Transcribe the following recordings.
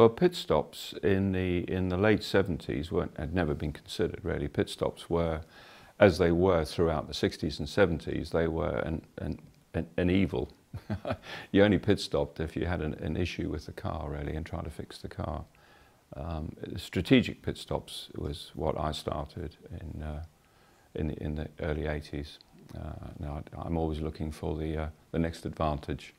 Well, pit stops in the in the late 70s weren't, had never been considered really. Pit stops were, as they were throughout the 60s and 70s, they were an, an, an, an evil. you only pit stopped if you had an, an, issue with the car really and trying to fix the car. Um, strategic pit stops was what I started in, uh, in, the, in the early 80s. Uh, now I'm always looking for the, uh, the next advantage.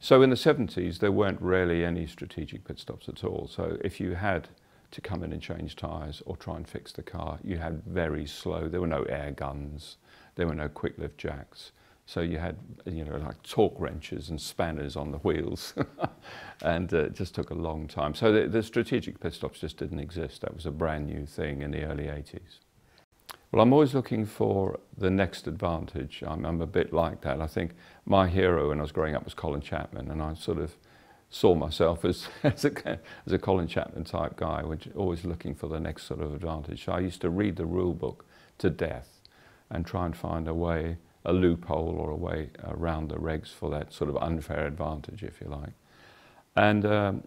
So in the 70s, there weren't really any strategic pit stops at all. So if you had to come in and change tyres or try and fix the car, you had very slow, there were no air guns, there were no quick lift jacks. So you had, you know, like torque wrenches and spanners on the wheels, and uh, it just took a long time. So the, the strategic pit stops just didn't exist. That was a brand new thing in the early 80s. Well, I'm always looking for the next advantage. I'm, I'm, a bit like that. I think my hero when I was growing up was Colin Chapman, and I sort of saw myself as, as, a, as a Colin Chapman type guy, which always looking for the next sort of advantage. So I used to read the rule book to death and try and find a way, a loophole or a way around the regs for that sort of unfair advantage, if you like. And um,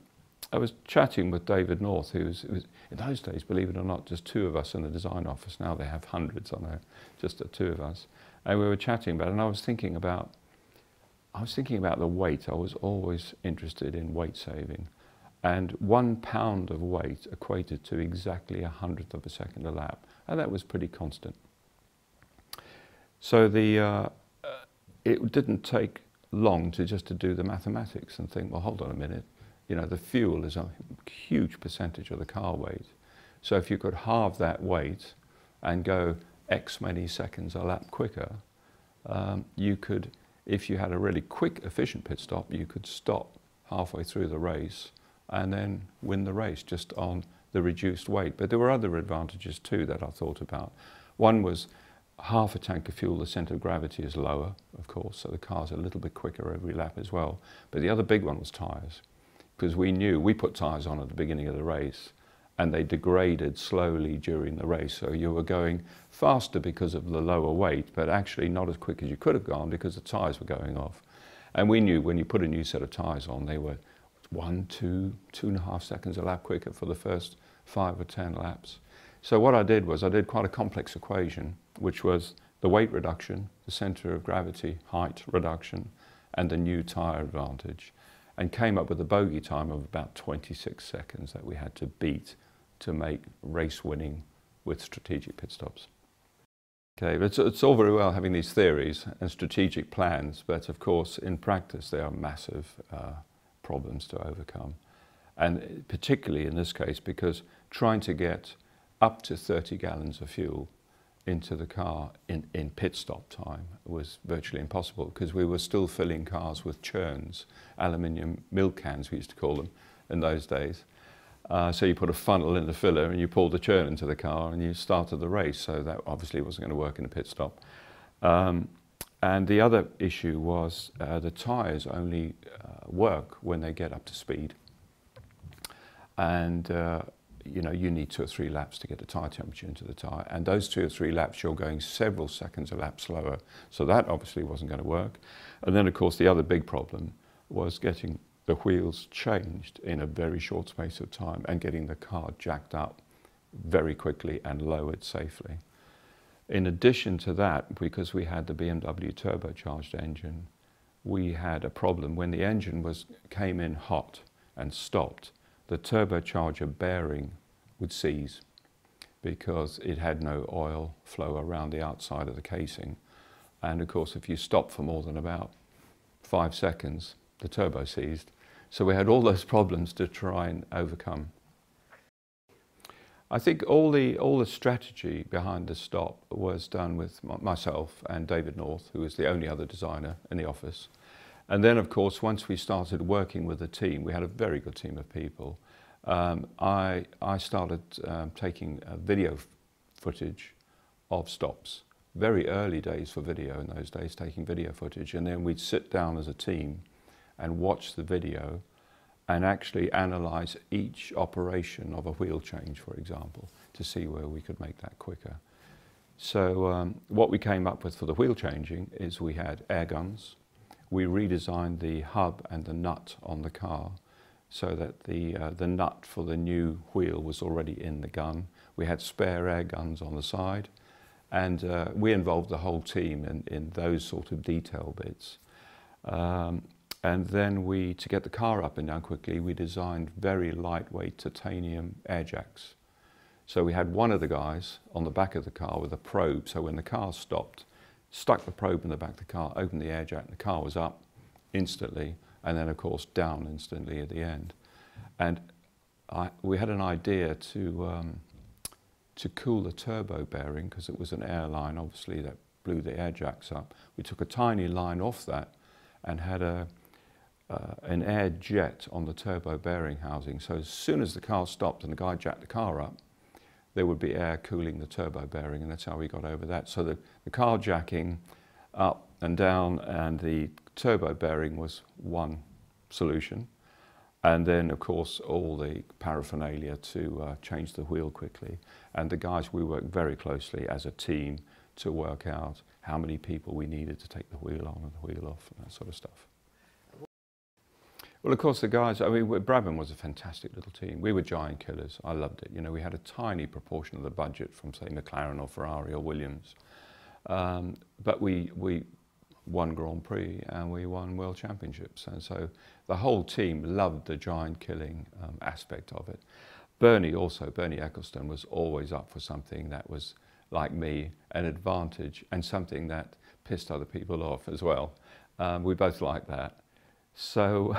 I was chatting with David North, who was, was, in those days, believe it or not, just two of us in the design office. Now they have hundreds, I know, just the two of us. And we were chatting about it, and I was thinking about, I was thinking about the weight. I was always interested in weight saving. And one pound of weight equated to exactly a hundredth of a second a lap. And that was pretty constant. So the, uh, it didn't take long to just to do the mathematics and think, well, hold on a minute you know, the fuel is a huge percentage of the car weight. So if you could halve that weight and go X many seconds a lap quicker, um, you could, if you had a really quick, efficient pit stop, you could stop halfway through the race and then win the race just on the reduced weight. But there were other advantages too that I thought about. One was half a tank of fuel, the centre of gravity is lower, of course, so the car's a little bit quicker every lap as well. But the other big one was tyres because we knew we put tyres on at the beginning of the race and they degraded slowly during the race. So you were going faster because of the lower weight, but actually not as quick as you could have gone because the tyres were going off. And we knew when you put a new set of tyres on, they were one, two, two and a half seconds a lap quicker for the first five or 10 laps. So what I did was I did quite a complex equation, which was the weight reduction, the centre of gravity height reduction, and the new tyre advantage and came up with a bogey time of about 26 seconds that we had to beat to make race winning with strategic pit stops. Okay, it's, it's all very well having these theories and strategic plans, but of course in practice there are massive uh, problems to overcome. And particularly in this case because trying to get up to 30 gallons of fuel into the car in, in pit stop time was virtually impossible because we were still filling cars with churns, aluminium milk cans we used to call them in those days. Uh, so you put a funnel in the filler and you pulled the churn into the car and you started the race. So that obviously wasn't going to work in a pit stop. Um, and the other issue was uh, the tyres only uh, work when they get up to speed. And uh, you know, you need two or three laps to get a tyre temperature into the tyre. And those two or three laps, you're going several seconds a lap slower. So that obviously wasn't going to work. And then, of course, the other big problem was getting the wheels changed in a very short space of time and getting the car jacked up very quickly and lowered safely. In addition to that, because we had the BMW turbocharged engine, we had a problem when the engine was came in hot and stopped the turbocharger bearing would seize because it had no oil flow around the outside of the casing. And of course, if you stop for more than about five seconds, the turbo seized. So we had all those problems to try and overcome. I think all the, all the strategy behind the stop was done with myself and David North, who was the only other designer in the office. And then, of course, once we started working with a team, we had a very good team of people. Um, I, I started um, taking uh, video footage of stops. Very early days for video in those days, taking video footage. And then we'd sit down as a team and watch the video and actually analyze each operation of a wheel change, for example, to see where we could make that quicker. So um, what we came up with for the wheel changing is we had air guns, we redesigned the hub and the nut on the car so that the, uh, the nut for the new wheel was already in the gun. We had spare air guns on the side, and uh, we involved the whole team in, in those sort of detail bits. Um, and then we, to get the car up and down quickly, we designed very lightweight titanium air jacks. So we had one of the guys on the back of the car with a probe, so when the car stopped, stuck the probe in the back of the car, opened the air jack, and the car was up instantly, and then of course down instantly at the end. And I, we had an idea to, um, to cool the turbo bearing, because it was an airline, obviously, that blew the air jacks up. We took a tiny line off that and had a, uh, an air jet on the turbo bearing housing. So as soon as the car stopped and the guy jacked the car up, there would be air cooling the turbo bearing, and that's how we got over that. So the, the car jacking up and down and the turbo bearing was one solution. And then, of course, all the paraphernalia to uh, change the wheel quickly. And the guys, we worked very closely as a team to work out how many people we needed to take the wheel on and the wheel off and that sort of stuff. Well, of course, the guys, I mean, Brabham was a fantastic little team. We were giant killers. I loved it. You know, we had a tiny proportion of the budget from, say, McLaren or Ferrari or Williams. Um, but we, we won Grand Prix and we won World Championships. And so the whole team loved the giant killing um, aspect of it. Bernie also, Bernie Ecclestone was always up for something that was, like me, an advantage and something that pissed other people off as well. Um, we both liked that. So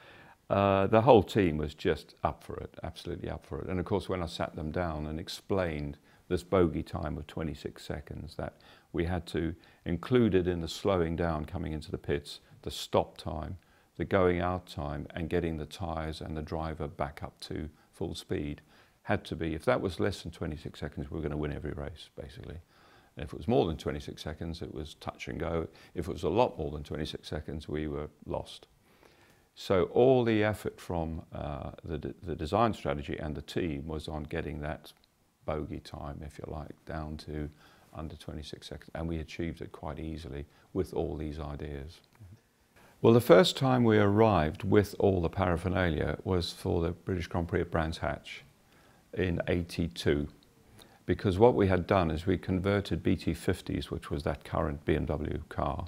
uh, the whole team was just up for it, absolutely up for it. And of course, when I sat them down and explained this bogey time of 26 seconds, that we had to include it in the slowing down coming into the pits, the stop time, the going out time, and getting the tyres and the driver back up to full speed had to be, if that was less than 26 seconds, we were going to win every race, basically. And if it was more than 26 seconds, it was touch and go. If it was a lot more than 26 seconds, we were lost. So all the effort from uh, the, the design strategy and the team was on getting that bogey time, if you like, down to under 26 seconds. And we achieved it quite easily with all these ideas. Well, the first time we arrived with all the paraphernalia was for the British Grand Prix at Brands Hatch in 82. Because what we had done is we converted BT50s, which was that current BMW car,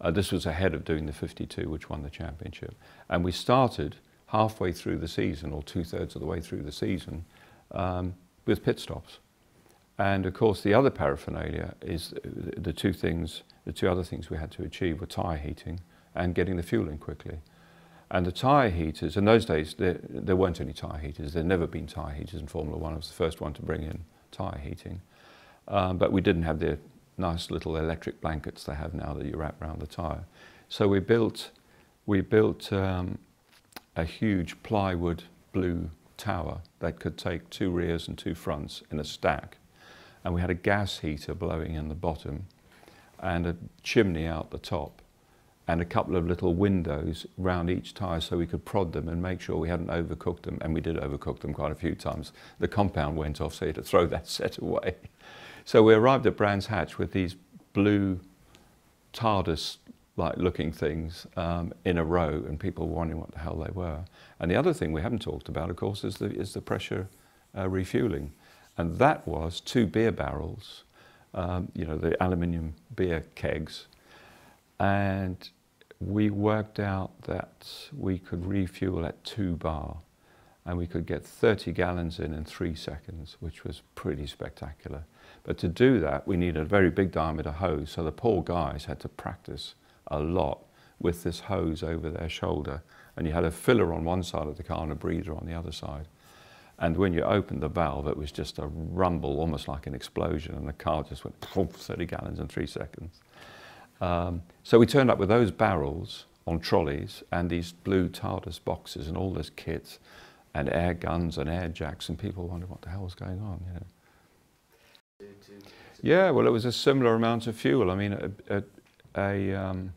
uh, this was ahead of doing the 52, which won the championship. And we started halfway through the season, or two thirds of the way through the season, um, with pit stops. And of course, the other paraphernalia is the two things, the two other things we had to achieve were tyre heating and getting the fuel in quickly. And the tyre heaters, in those days, there, there weren't any tyre heaters. There'd never been tyre heaters in Formula One. I was the first one to bring in tyre heating. Um, but we didn't have the nice little electric blankets they have now that you wrap around the tyre. So we built, we built um, a huge plywood blue tower that could take two rears and two fronts in a stack. And we had a gas heater blowing in the bottom and a chimney out the top and a couple of little windows round each tyre so we could prod them and make sure we hadn't overcooked them. And we did overcook them quite a few times. The compound went off, so you had to throw that set away. So we arrived at Brands Hatch with these blue TARDIS like looking things um, in a row and people wondering what the hell they were. And the other thing we haven't talked about, of course, is the, is the pressure uh, refueling. And that was two beer barrels, um, you know, the aluminium beer kegs. And we worked out that we could refuel at two bar and we could get 30 gallons in in three seconds, which was pretty spectacular. But to do that, we needed a very big diameter hose, so the poor guys had to practice a lot with this hose over their shoulder. And you had a filler on one side of the car and a breather on the other side. And when you opened the valve, it was just a rumble, almost like an explosion, and the car just went 30 gallons in three seconds. Um, so we turned up with those barrels on trolleys and these blue TARDIS boxes and all this kit and air guns and air jacks, and people wondered what the hell was going on. You know. Yeah, well, it was a similar amount of fuel. I mean, a, a, a um,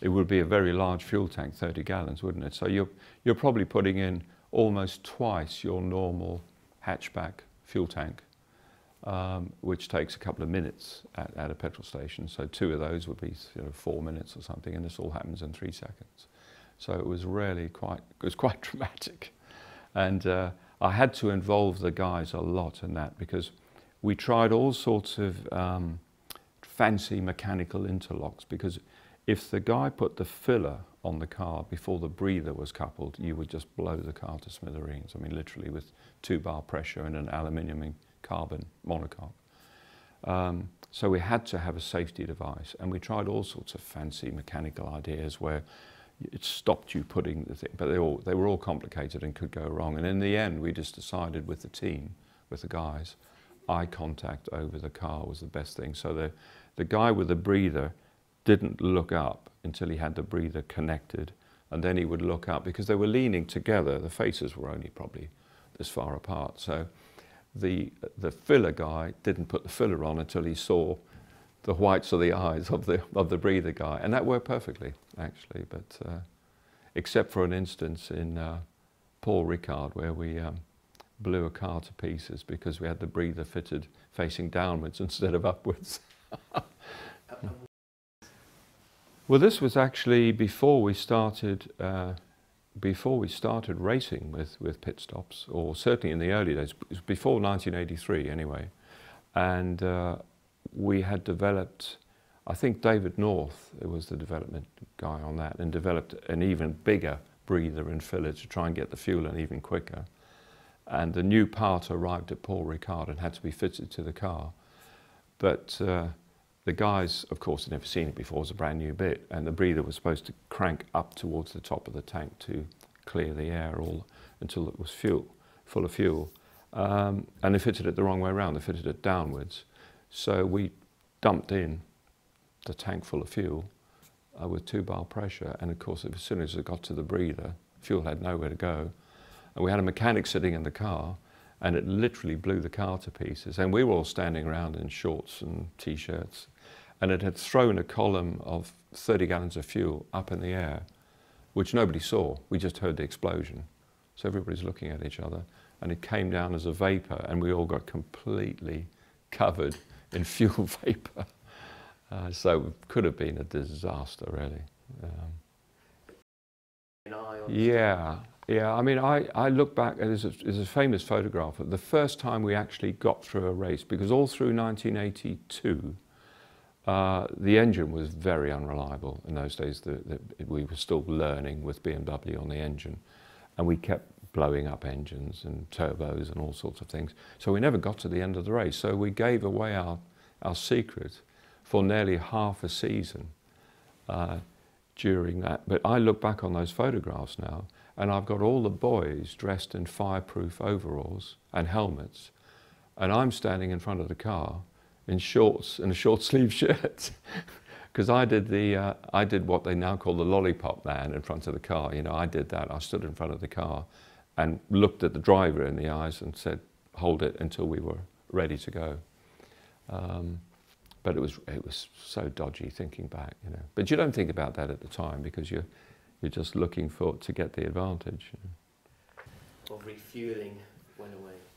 it would be a very large fuel tank, 30 gallons, wouldn't it? So you're, you're probably putting in almost twice your normal hatchback fuel tank, um, which takes a couple of minutes at, at, a petrol station. So two of those would be you know, four minutes or something, and this all happens in three seconds. So it was really quite, it was quite dramatic. And uh, I had to involve the guys a lot in that because we tried all sorts of um, fancy mechanical interlocks because if the guy put the filler on the car before the breather was coupled, you would just blow the car to smithereens. I mean, literally with two bar pressure and an aluminium carbon monocoque. Um, so we had to have a safety device and we tried all sorts of fancy mechanical ideas where it stopped you putting the thing, but they, all, they were all complicated and could go wrong. And in the end, we just decided with the team, with the guys, eye contact over the car was the best thing. So the, the guy with the breather didn't look up until he had the breather connected. And then he would look up because they were leaning together. The faces were only probably this far apart. So the, the filler guy didn't put the filler on until he saw the whites of the eyes of the, of the breather guy. And that worked perfectly, actually. But uh, except for an instance in uh, Paul Ricard where we um, blew a car to pieces because we had the breather fitted facing downwards instead of upwards. well, this was actually before we started uh, before we started racing with, with pit stops, or certainly in the early days, before 1983 anyway. And uh, we had developed, I think David North was the development guy on that, and developed an even bigger breather and filler to try and get the fuel in even quicker. And the new part arrived at Paul Ricard and had to be fitted to the car. But uh, the guys, of course, had never seen it before. It was a brand new bit, and the breather was supposed to crank up towards the top of the tank to clear the air all until it was fuel, full of fuel. Um, and they fitted it the wrong way around. They fitted it downwards. So we dumped in the tank full of fuel uh, with two bar pressure. And of course, as soon as it got to the breather, fuel had nowhere to go. And we had a mechanic sitting in the car and it literally blew the car to pieces. And we were all standing around in shorts and t-shirts. And it had thrown a column of 30 gallons of fuel up in the air, which nobody saw. We just heard the explosion. So everybody's looking at each other. And it came down as a vapor, and we all got completely covered in fuel vapor. Uh, so it could have been a disaster, really. Um, yeah, yeah. I mean, I, I look back, there's a, a famous photograph of the first time we actually got through a race, because all through 1982, uh, the engine was very unreliable in those days. The, the, we were still learning with BMW on the engine, and we kept blowing up engines and turbos and all sorts of things. So we never got to the end of the race. So we gave away our, our secret for nearly half a season uh, during that. But I look back on those photographs now and I've got all the boys dressed in fireproof overalls and helmets and I'm standing in front of the car in shorts and a short sleeve shirt. because I did the uh, I did what they now call the lollipop man in front of the car. You know, I did that. I stood in front of the car and looked at the driver in the eyes and said, hold it until we were ready to go. Um, but it was, it was so dodgy thinking back, you know. But you don't think about that at the time because you're, you're just looking for to get the advantage. You know. Or refueling.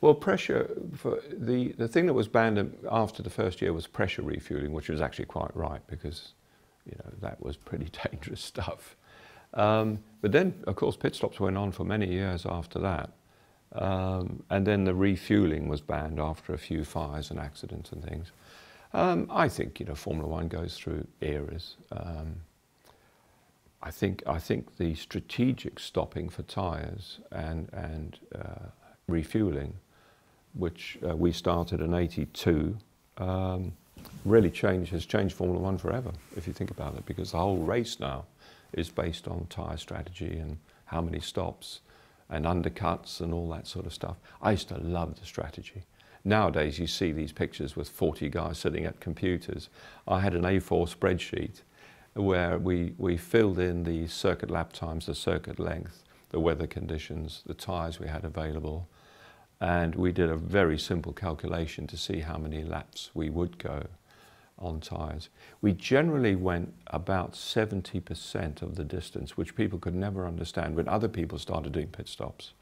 Well, pressure, for the, the thing that was banned after the first year was pressure refueling, which was actually quite right because, you know, that was pretty dangerous stuff. Um, but then, of course, pit stops went on for many years after that. Um, and then the refueling was banned after a few fires and accidents and things. Um, I think, you know, Formula One goes through eras. Um, I think, I think the strategic stopping for tyres and, and uh, refueling, which uh, we started in 82, um, really changed, has changed Formula One forever, if you think about it, because the whole race now is based on tyre strategy and how many stops and undercuts and all that sort of stuff. I used to love the strategy. Nowadays, you see these pictures with 40 guys sitting at computers. I had an A4 spreadsheet where we, we filled in the circuit lap times, the circuit length, the weather conditions, the tyres we had available, and we did a very simple calculation to see how many laps we would go on tyres. We generally went about 70% of the distance, which people could never understand when other people started doing pit stops.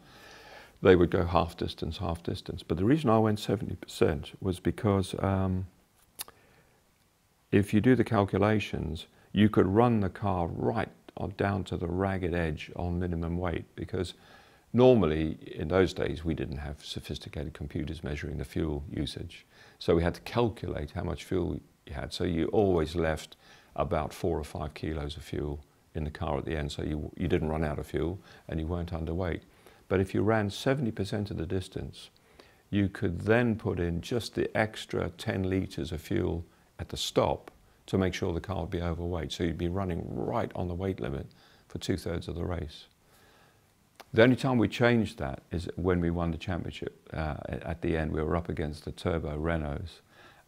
They would go half distance, half distance. But the reason I went 70% was because um, if you do the calculations, you could run the car right down to the ragged edge on minimum weight because normally in those days we didn't have sophisticated computers measuring the fuel usage. So we had to calculate how much fuel you had. So you always left about four or five kilos of fuel in the car at the end. So you, you didn't run out of fuel and you weren't underweight. But if you ran 70% of the distance, you could then put in just the extra 10 litres of fuel at the stop to make sure the car would be overweight. So you'd be running right on the weight limit for two thirds of the race. The only time we changed that is when we won the championship. Uh, at the end, we were up against the Turbo Renaults,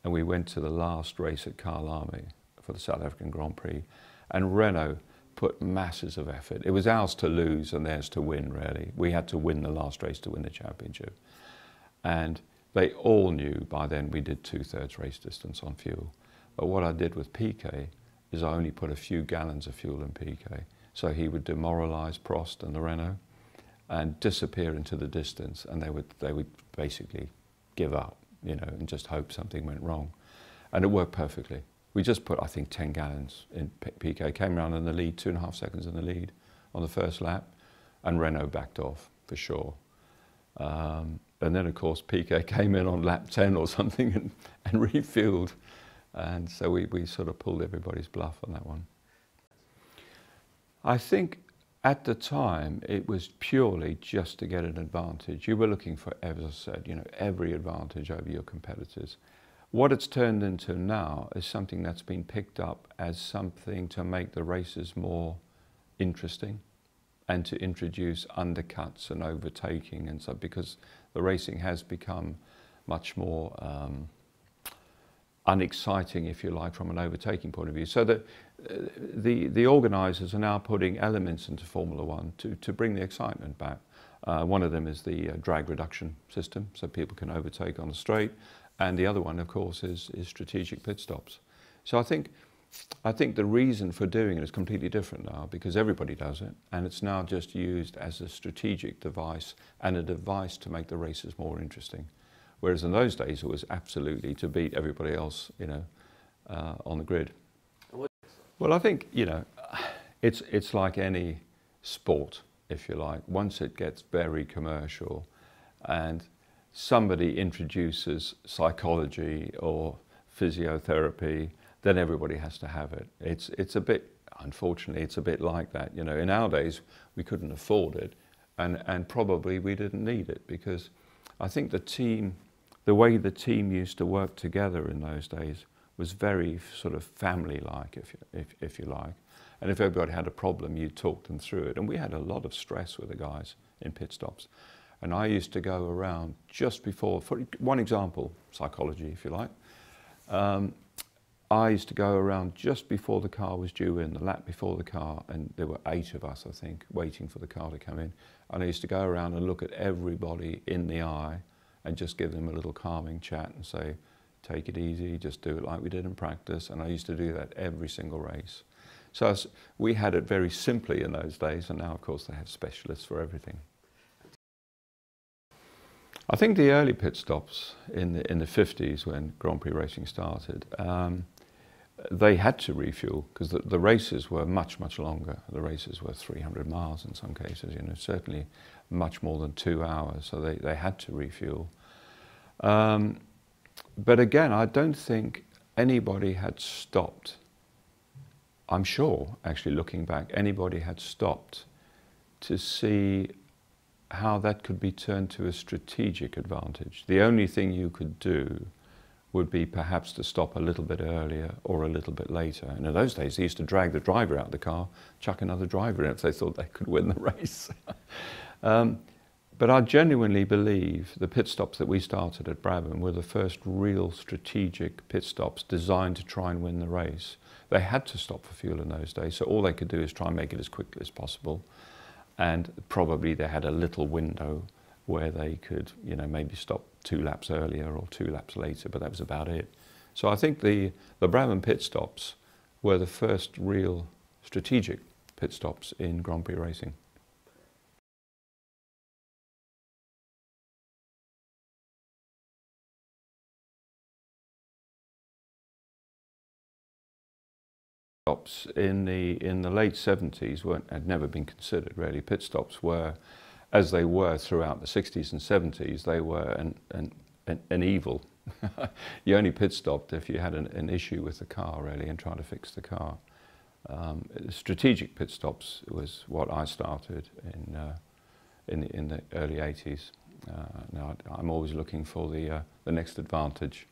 and we went to the last race at Kyalami for the South African Grand Prix. And Renault put masses of effort. It was ours to lose and theirs to win, really. We had to win the last race to win the championship. And they all knew by then we did two thirds race distance on fuel. But what I did with Piquet is I only put a few gallons of fuel in Piquet. So he would demoralize Prost and the Renault and disappear into the distance and they would, they would basically give up, you know, and just hope something went wrong. And it worked perfectly. We just put, I think, 10 gallons in Piquet, came around in the lead, two and a half seconds in the lead on the first lap, and Renault backed off for sure. Um, and then, of course, Piquet came in on lap 10 or something and, and refueled. And so we, we sort of pulled everybody's bluff on that one. I think at the time it was purely just to get an advantage. You were looking for, as I said, you know, every advantage over your competitors. What it's turned into now is something that's been picked up as something to make the races more interesting and to introduce undercuts and overtaking and so because the racing has become much more um, unexciting, if you like, from an overtaking point of view. So that the, the organisers are now putting elements into Formula One to, to bring the excitement back. Uh, one of them is the uh, drag reduction system, so people can overtake on the straight. And the other one, of course, is, is strategic pit stops. So I think, I think the reason for doing it is completely different now because everybody does it. And it's now just used as a strategic device and a device to make the races more interesting. Whereas in those days, it was absolutely to beat everybody else, you know, uh, on the grid. Well, I think, you know, it's, it's like any sport, if you like. Once it gets very commercial and somebody introduces psychology or physiotherapy, then everybody has to have it. It's, it's a bit, unfortunately, it's a bit like that. You know, in our days, we couldn't afford it and, and probably we didn't need it because I think the team the way the team used to work together in those days was very sort of family-like, if, if, if you like. And if everybody had a problem, you talked them through it. And we had a lot of stress with the guys in pit stops. And I used to go around just before, for one example, psychology, if you like. Um, I used to go around just before the car was due in, the lap before the car, and there were eight of us, I think, waiting for the car to come in. And I used to go around and look at everybody in the eye and just give them a little calming chat and say, take it easy, just do it like we did in practice. And I used to do that every single race. So we had it very simply in those days, and now, of course, they have specialists for everything. I think the early pit stops in the, in the 50s when Grand Prix racing started, um, they had to refuel because the, the, races were much, much longer. The races were 300 miles in some cases, you know, certainly much more than two hours, so they, they had to refuel. Um, but again, I don't think anybody had stopped. I'm sure, actually looking back, anybody had stopped to see how that could be turned to a strategic advantage. The only thing you could do would be perhaps to stop a little bit earlier or a little bit later. And in those days, they used to drag the driver out of the car, chuck another driver in if they thought they could win the race. um, but I genuinely believe the pit stops that we started at Brabham were the first real strategic pit stops designed to try and win the race. They had to stop for fuel in those days, so all they could do is try and make it as quickly as possible. And probably they had a little window where they could, you know, maybe stop two laps earlier or two laps later, but that was about it. So I think the, the Brabham pit stops were the first real strategic pit stops in Grand Prix racing. Stops in the in the late 70s weren't had never been considered really. Pit stops were, as they were throughout the 60s and 70s, they were an an, an, an evil. you only pit stopped if you had an, an, issue with the car really and trying to fix the car. Um, strategic pit stops was what I started in uh, in, the, in the early 80s. Uh, now I'm always looking for the uh, the next advantage.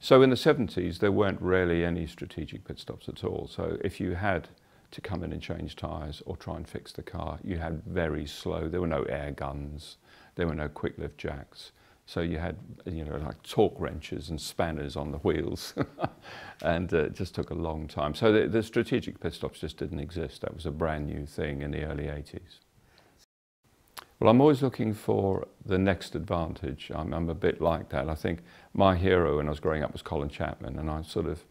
So in the 70s, there weren't really any strategic pit stops at all. So if you had to come in and change tyres or try and fix the car, you had very slow, there were no air guns, there were no quick lift jacks. So you had, you know, like torque wrenches and spanners on the wheels, and uh, it just took a long time. So the, the strategic pit stops just didn't exist. That was a brand new thing in the early 80s. Well, I'm always looking for the next advantage. I'm, I'm, a bit like that. I think my hero when I was growing up was Colin Chapman, and I sort of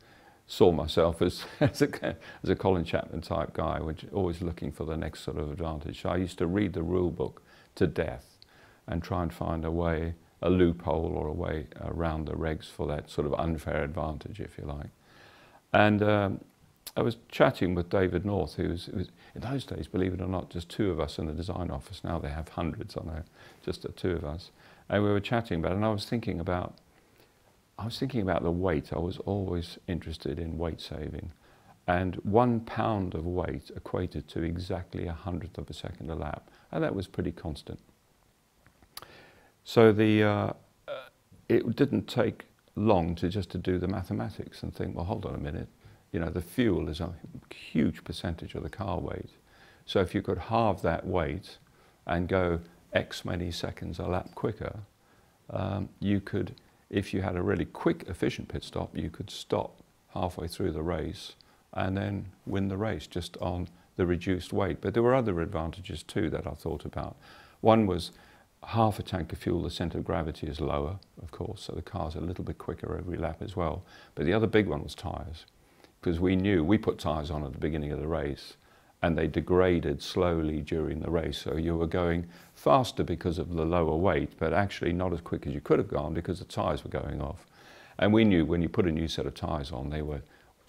saw myself as, as, a, as a Colin Chapman type guy, which always looking for the next sort of advantage. So I used to read the rule book to death and try and find a way, a loophole or a way around the regs for that sort of unfair advantage, if you like. And um, I was chatting with David North, who was, was, in those days, believe it or not, just two of us in the design office. Now they have hundreds, I know, just the two of us. And we were chatting about and I was thinking about, I was thinking about the weight. I was always interested in weight saving. And one pound of weight equated to exactly a hundredth of a second a lap. And that was pretty constant. So the, uh, it didn't take long to just to do the mathematics and think, well, hold on a minute you know, the fuel is a huge percentage of the car weight. So if you could halve that weight and go X many seconds a lap quicker, um, you could, if you had a really quick, efficient pit stop, you could stop halfway through the race and then win the race just on the reduced weight. But there were other advantages too that I thought about. One was half a tank of fuel, the centre of gravity is lower, of course, so the car's a little bit quicker every lap as well. But the other big one was tyres because we knew we put tyres on at the beginning of the race and they degraded slowly during the race. So you were going faster because of the lower weight, but actually not as quick as you could have gone because the tyres were going off. And we knew when you put a new set of tyres on, they were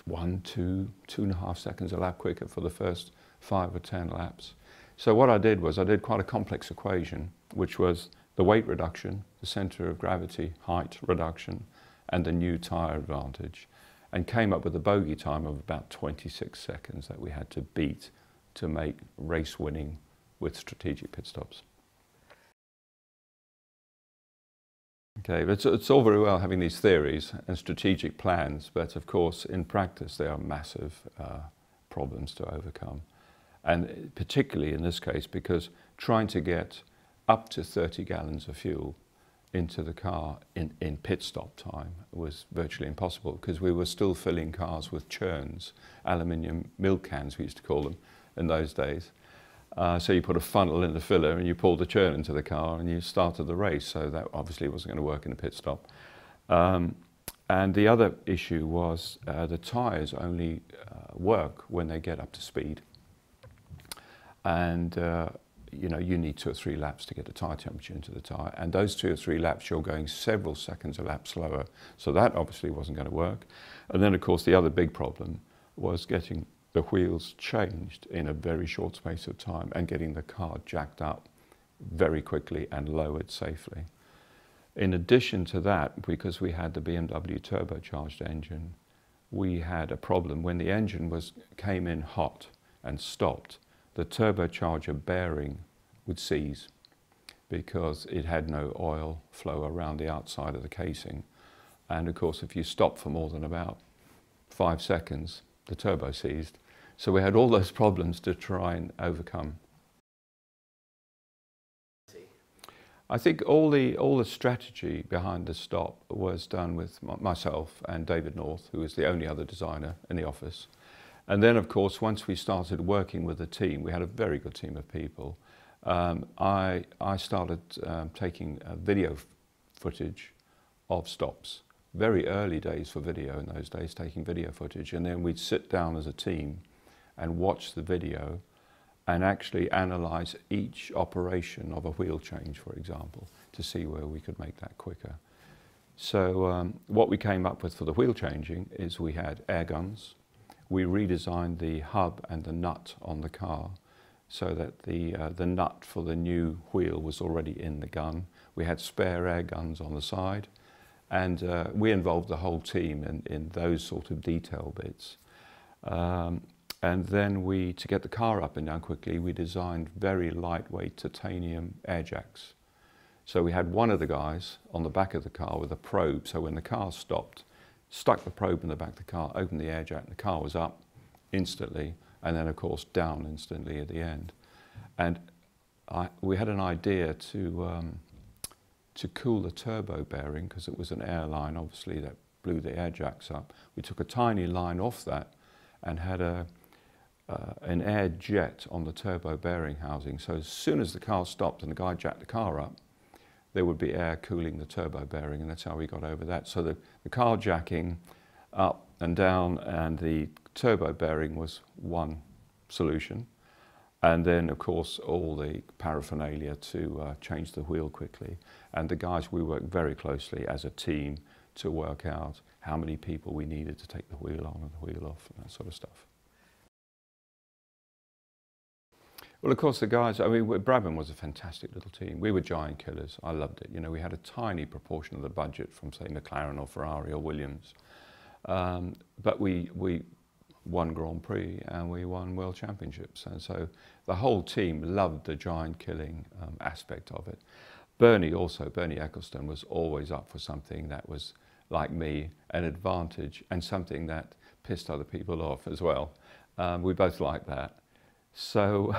one, two, two and a half seconds a lap quicker for the first five or ten laps. So what I did was I did quite a complex equation, which was the weight reduction, the centre of gravity height reduction, and the new tyre advantage and came up with a bogey time of about 26 seconds that we had to beat to make race winning with strategic pit stops. Okay, but it's, it's, all very well having these theories and strategic plans, but of course in practice there are massive uh, problems to overcome. And particularly in this case because trying to get up to 30 gallons of fuel into the car in, in pit stop time was virtually impossible because we were still filling cars with churns, aluminium milk cans we used to call them in those days. Uh, so you put a funnel in the filler and you pulled the churn into the car and you started the race. So that obviously wasn't going to work in a pit stop. Um, and the other issue was uh, the tyres only uh, work when they get up to speed. And uh, you know, you need two or three laps to get a tyre temperature into the tyre. And those two or three laps, you're going several seconds a lap slower. So that obviously wasn't going to work. And then, of course, the other big problem was getting the wheels changed in a very short space of time and getting the car jacked up very quickly and lowered safely. In addition to that, because we had the BMW turbocharged engine, we had a problem when the engine was came in hot and stopped the turbocharger bearing would seize because it had no oil flow around the outside of the casing. And of course, if you stop for more than about five seconds, the turbo seized. So we had all those problems to try and overcome. I think all the, all the strategy behind the stop was done with myself and David North, who was the only other designer in the office. And then, of course, once we started working with a team, we had a very good team of people. Um, I, I started um, taking uh, video footage of stops. Very early days for video in those days, taking video footage. And then we'd sit down as a team and watch the video and actually analyze each operation of a wheel change, for example, to see where we could make that quicker. So um, what we came up with for the wheel changing is we had air guns, we redesigned the hub and the nut on the car so that the, uh, the nut for the new wheel was already in the gun. We had spare air guns on the side and uh, we involved the whole team in, in those sort of detail bits. Um, and then we, to get the car up and down quickly, we designed very lightweight titanium air jacks. So we had one of the guys on the back of the car with a probe, so when the car stopped, stuck the probe in the back of the car, opened the air jack, and the car was up instantly, and then of course down instantly at the end. And I, we had an idea to, um, to cool the turbo bearing, because it was an airline obviously that blew the air jacks up. We took a tiny line off that and had a, uh, an air jet on the turbo bearing housing. So as soon as the car stopped and the guy jacked the car up, there would be air cooling the turbo bearing, and that's how we got over that. So the, the car jacking up and down and the turbo bearing was one solution. And then, of course, all the paraphernalia to uh, change the wheel quickly. And the guys, we worked very closely as a team to work out how many people we needed to take the wheel on and the wheel off and that sort of stuff. Well, of course, the guys, I mean, Brabham was a fantastic little team. We were giant killers. I loved it. You know, we had a tiny proportion of the budget from, say, McLaren or Ferrari or Williams. Um, but we, we won Grand Prix and we won World Championships. And so the whole team loved the giant killing um, aspect of it. Bernie also, Bernie Ecclestone was always up for something that was, like me, an advantage and something that pissed other people off as well. Um, we both liked that. So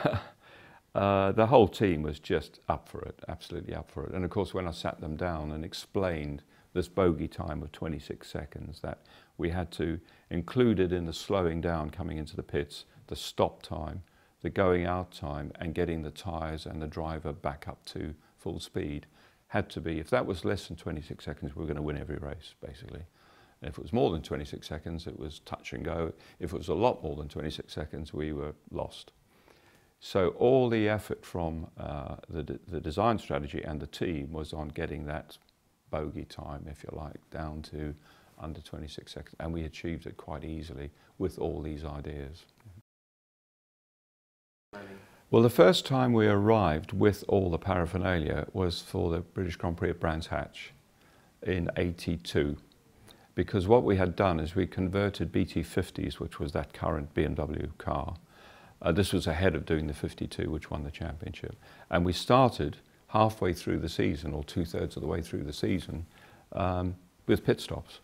uh, the whole team was just up for it, absolutely up for it. And of course, when I sat them down and explained this bogey time of 26 seconds, that we had to include it in the slowing down coming into the pits, the stop time, the going out time, and getting the tyres and the driver back up to full speed had to be, if that was less than 26 seconds, we were going to win every race, basically. And if it was more than 26 seconds, it was touch and go. If it was a lot more than 26 seconds, we were lost. So all the effort from uh, the, the design strategy and the team was on getting that bogey time, if you like, down to under 26 seconds. And we achieved it quite easily with all these ideas. Well, the first time we arrived with all the paraphernalia was for the British Grand Prix at Brands Hatch in 82. Because what we had done is we converted BT50s, which was that current BMW car, uh, this was ahead of doing the 52, which won the championship. And we started halfway through the season, or two thirds of the way through the season, um, with pit stops.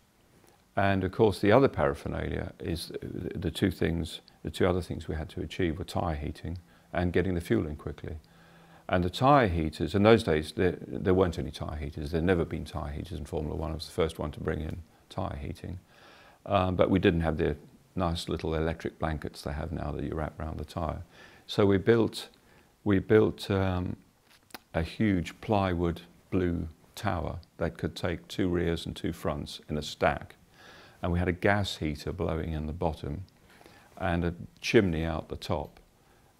And of course, the other paraphernalia is the two things, the two other things we had to achieve were tyre heating and getting the fuel in quickly. And the tyre heaters, in those days, there, there weren't any tyre heaters. There'd never been tyre heaters in Formula One. I was the first one to bring in tyre heating. Um, but we didn't have the nice little electric blankets they have now that you wrap around the tyre. So we built, we built um, a huge plywood blue tower that could take two rears and two fronts in a stack. And we had a gas heater blowing in the bottom and a chimney out the top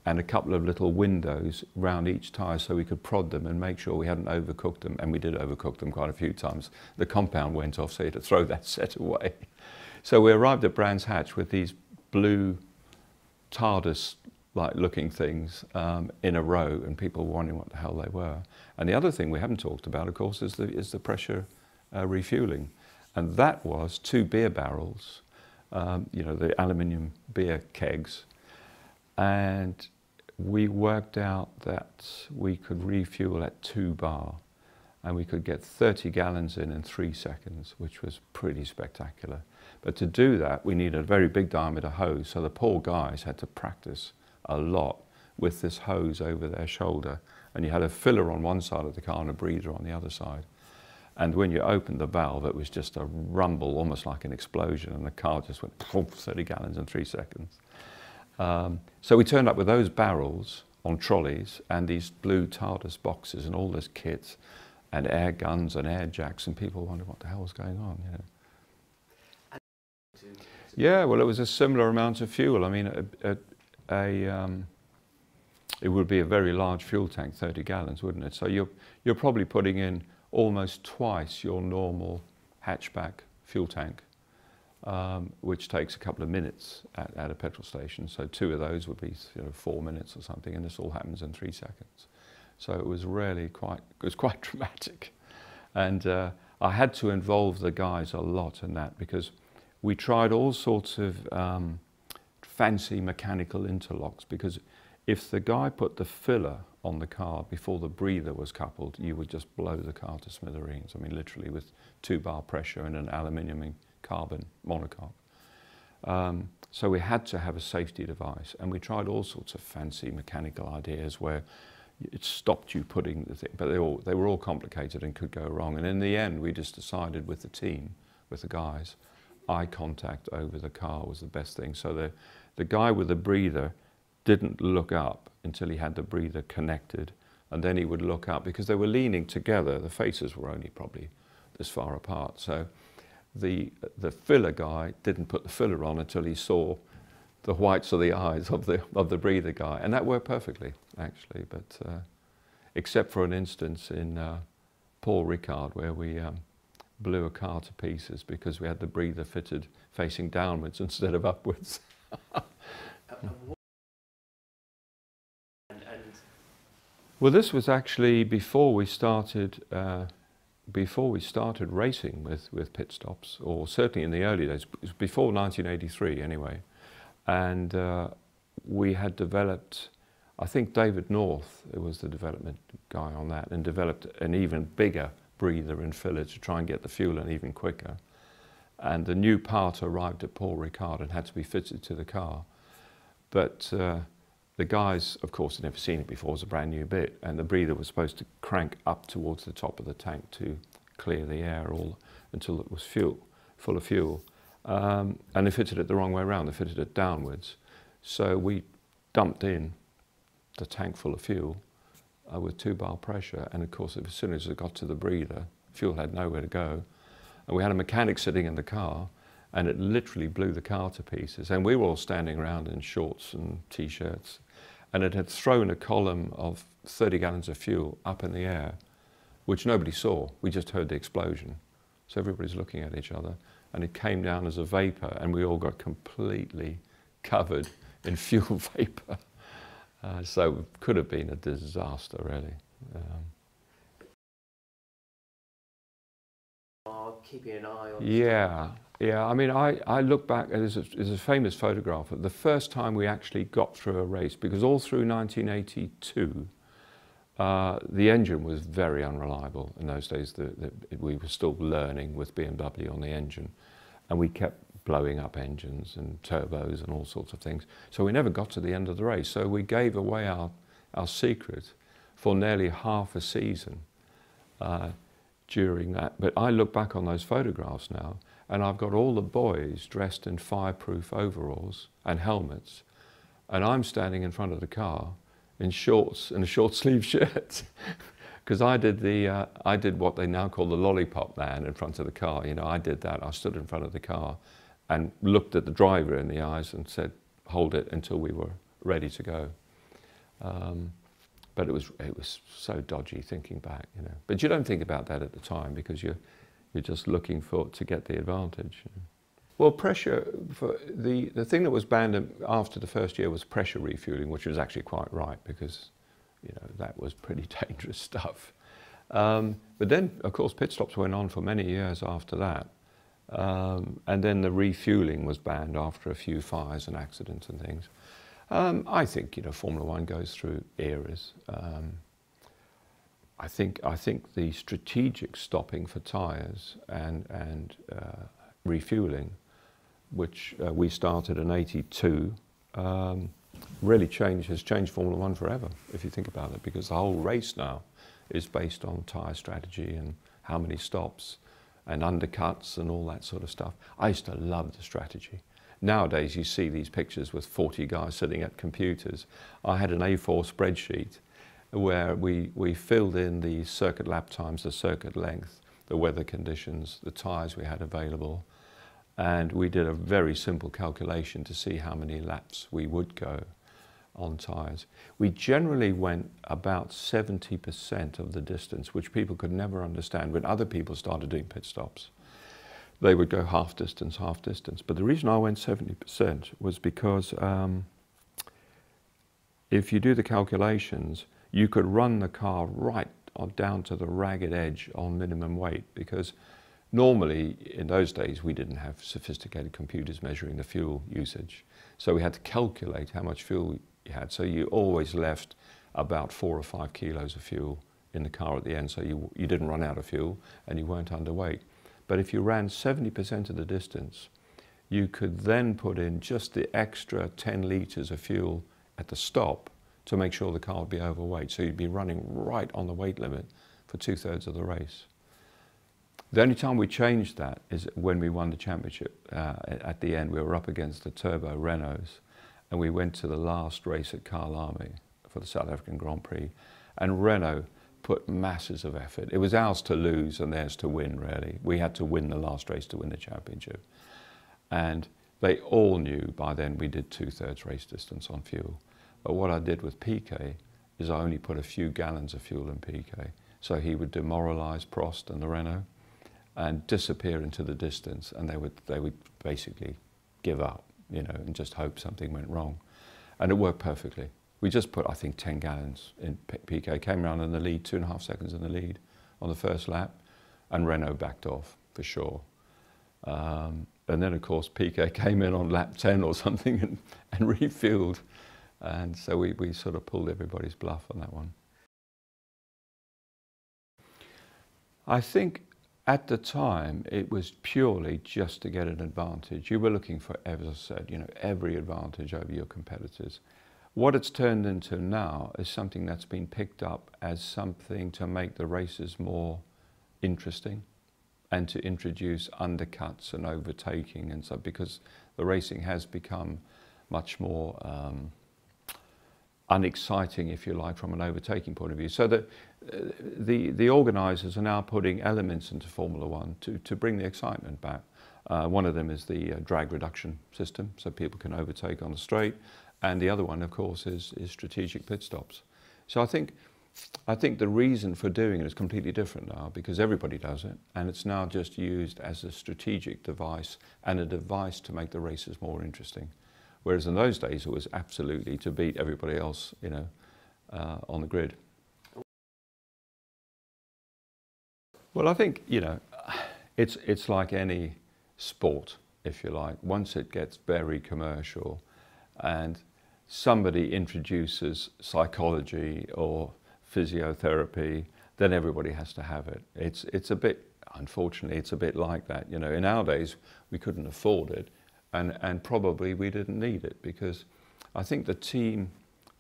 and a couple of little windows round each tyre so we could prod them and make sure we hadn't overcooked them. And we did overcook them quite a few times. The compound went off, so you had to throw that set away. So we arrived at Brands Hatch with these blue TARDIS-like looking things um, in a row and people wondering what the hell they were. And the other thing we haven't talked about, of course, is the, is the pressure uh, refueling. And that was two beer barrels, um, you know, the aluminium beer kegs. And we worked out that we could refuel at two bar and we could get 30 gallons in in three seconds, which was pretty spectacular. But to do that, we needed a very big diameter hose. So the poor guys had to practice a lot with this hose over their shoulder. And you had a filler on one side of the car and a breather on the other side. And when you opened the valve, it was just a rumble, almost like an explosion, and the car just went 30 gallons in three seconds. Um, so we turned up with those barrels on trolleys and these blue TARDIS boxes and all this kit and air guns and air jacks, and people wondered what the hell was going on. You know. Yeah, well, it was a similar amount of fuel. I mean, a, a, a um, it would be a very large fuel tank, 30 gallons, wouldn't it? So you're, you're probably putting in almost twice your normal hatchback fuel tank. um, which takes a couple of minutes at, at, a petrol station. So two of those would be you know, four minutes or something, and this all happens in three seconds. So it was really quite, it was quite dramatic. And uh, I had to involve the guys a lot in that because we tried all sorts of um, fancy mechanical interlocks because if the guy put the filler on the car before the breather was coupled, you would just blow the car to smithereens. I mean, literally with two bar pressure and an aluminium and carbon monocoque. Um, so we had to have a safety device, and we tried all sorts of fancy mechanical ideas where it stopped you putting the thing, but they, all, they were all complicated and could go wrong. And in the end, we just decided with the team, with the guys, eye contact over the car was the best thing. So the, the guy with the breather didn't look up until he had the breather connected, and then he would look up because they were leaning together. The faces were only probably this far apart. So the, the filler guy didn't put the filler on until he saw the whites of the eyes of the, of the breather guy. And that worked perfectly, actually, but uh, except for an instance in uh, Paul Ricard where we um, blew a car to pieces because we had the breather fitted facing downwards instead of upwards. well, this was actually before we started uh, before we started racing with, with pit stops, or certainly in the early days, before 1983 anyway, and uh, we had developed, I think David North was the development guy on that, and developed an even bigger breather and filler to try and get the fuel in even quicker. And the new part arrived at Paul Ricard and had to be fitted to the car. But uh, the guys, of course, had never seen it before. It was a brand new bit, and the breather was supposed to crank up towards the top of the tank to clear the air all until it was fuel, full of fuel. Um, and they fitted it the wrong way around. They fitted it downwards. So we dumped in the tank full of fuel uh, with two bar pressure. And of course, as soon as it got to the breather, fuel had nowhere to go. And we had a mechanic sitting in the car and it literally blew the car to pieces. And we were all standing around in shorts and t-shirts and it had thrown a column of 30 gallons of fuel up in the air, which nobody saw. We just heard the explosion. So everybody's looking at each other, and it came down as a vapor, and we all got completely covered in fuel vapor. Uh, so it could have been a disaster, really. Um, keeping an eye on. Yeah, yeah. I mean, I, I look back, there's a, there's a famous photograph of the first time we actually got through a race, because all through 1982, uh, the engine was very unreliable in those days. The, the, we were still learning with BMW on the engine, and we kept blowing up engines and turbos and all sorts of things. So we never got to the end of the race. So we gave away our, our secret for nearly half a season. Uh, during that. But I look back on those photographs now, and I've got all the boys dressed in fireproof overalls and helmets, and I'm standing in front of the car in shorts and a short sleeve shirt. Because I did the, uh, I did what they now call the lollipop man in front of the car. You know, I did that. I stood in front of the car and looked at the driver in the eyes and said, hold it until we were ready to go. Um, but it was, it was so dodgy thinking back, you know. But you don't think about that at the time because you're, you're just looking for, to get the advantage. You know. Well, pressure, for the, the thing that was banned after the first year was pressure refueling, which was actually quite right because, you know, that was pretty dangerous stuff. Um, but then, of course, pit stops went on for many years after that. Um, and then the refueling was banned after a few fires and accidents and things. Um, I think you know Formula One goes through eras. Um, I think I think the strategic stopping for tyres and and uh, refueling, which uh, we started in '82, um, really changed has changed Formula One forever. If you think about it, because the whole race now is based on tyre strategy and how many stops and undercuts and all that sort of stuff. I used to love the strategy. Nowadays, you see these pictures with 40 guys sitting at computers. I had an A4 spreadsheet where we, we filled in the circuit lap times, the circuit length, the weather conditions, the tyres we had available, and we did a very simple calculation to see how many laps we would go on tyres. We generally went about 70% of the distance, which people could never understand when other people started doing pit stops. they would go half distance, half distance. But the reason I went 70% was because um, if you do the calculations, you could run the car right down to the ragged edge on minimum weight because normally in those days we didn't have sophisticated computers measuring the fuel usage. So we had to calculate how much fuel you had. So you always left about four or five kilos of fuel in the car at the end. So you, you didn't run out of fuel and you weren't underweight. But if you ran 70% of the distance, you could then put in just the extra 10 litres of fuel at the stop to make sure the car would be overweight. So you'd be running right on the weight limit for two thirds of the race. The only time we changed that is when we won the championship. Uh, at the end, we were up against the Turbo Renaults, and we went to the last race at Kyalami for the South African Grand Prix. And Renault put masses of effort. It was ours to lose and theirs to win, really. We had to win the last race to win the championship. And they all knew by then we did two thirds race distance on fuel. But what I did with PK is I only put a few gallons of fuel in PK. So he would demoralize Prost and the Renault and disappear into the distance and they would, they would basically give up, you know, and just hope something went wrong. And it worked perfectly. We just put, I think, 10 gallons in Piquet, came around in the lead, two and a half seconds in the lead on the first lap, and Renault backed off for sure. Um, and then, of course, Piquet came in on lap 10 or something and, and refueled. And so we, we sort of pulled everybody's bluff on that one. I think at the time it was purely just to get an advantage. You were looking for, as I said, you know, every advantage over your competitors. What it's turned into now is something that's been picked up as something to make the races more interesting and to introduce undercuts and overtaking and so because the racing has become much more um, unexciting, if you like, from an overtaking point of view. So that uh, the, the organisers are now putting elements into Formula One to, to bring the excitement back. Uh, one of them is the uh, drag reduction system, so people can overtake on the straight. And the other one, of course, is, is strategic pit stops. So I think, I think the reason for doing it is completely different now because everybody does it and it's now just used as a strategic device and a device to make the races more interesting. Whereas in those days it was absolutely to beat everybody else, you know, uh, on the grid. Well, I think, you know, it's, it's like any sport, if you like. Once it gets very commercial, and somebody introduces psychology or physiotherapy, then everybody has to have it. It's, it's a bit, unfortunately, it's a bit like that. You know, in our days, we couldn't afford it, and, and probably we didn't need it because I think the team,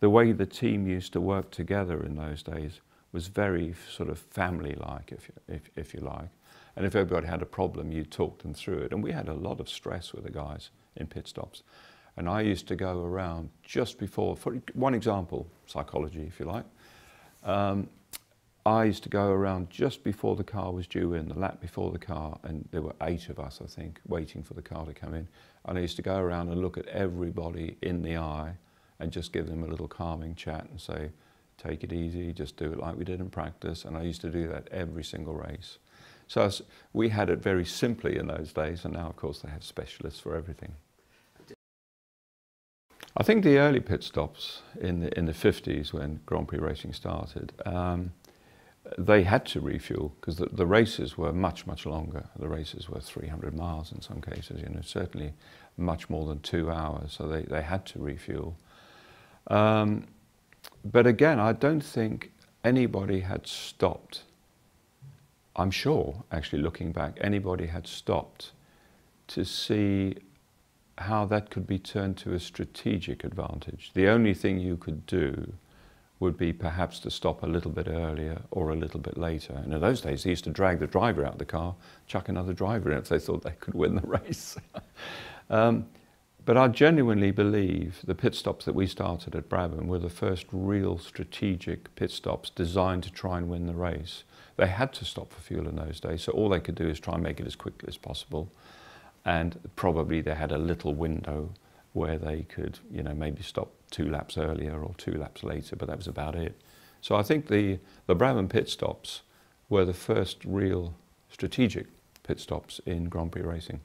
the way the team used to work together in those days was very sort of family-like, if, if, if you like. And if everybody had a problem, you talked them through it. And we had a lot of stress with the guys in pit stops. And I used to go around just before, for one example, psychology, if you like. Um, I used to go around just before the car was due in, the lap before the car, and there were eight of us, I think, waiting for the car to come in. And I used to go around and look at everybody in the eye and just give them a little calming chat and say, take it easy, just do it like we did in practice. And I used to do that every single race. So we had it very simply in those days, and now, of course, they have specialists for everything. I think the early pit stops in the, in the 50s when Grand Prix racing started, um, they had to refuel because the, the, races were much, much longer. The races were 300 miles in some cases, you know, certainly much more than two hours, so they, they had to refuel. Um, but again, I don't think anybody had stopped. I'm sure, actually looking back, anybody had stopped to see how that could be turned to a strategic advantage. The only thing you could do would be perhaps to stop a little bit earlier or a little bit later. And in those days, they used to drag the driver out of the car, chuck another driver in if they thought they could win the race. um, but I genuinely believe the pit stops that we started at Brabham were the first real strategic pit stops designed to try and win the race. They had to stop for fuel in those days, so all they could do is try and make it as quickly as possible and probably they had a little window where they could, you know, maybe stop two laps earlier or two laps later, but that was about it. So I think the, the Brabham pit stops were the first real strategic pit stops in Grand Prix racing.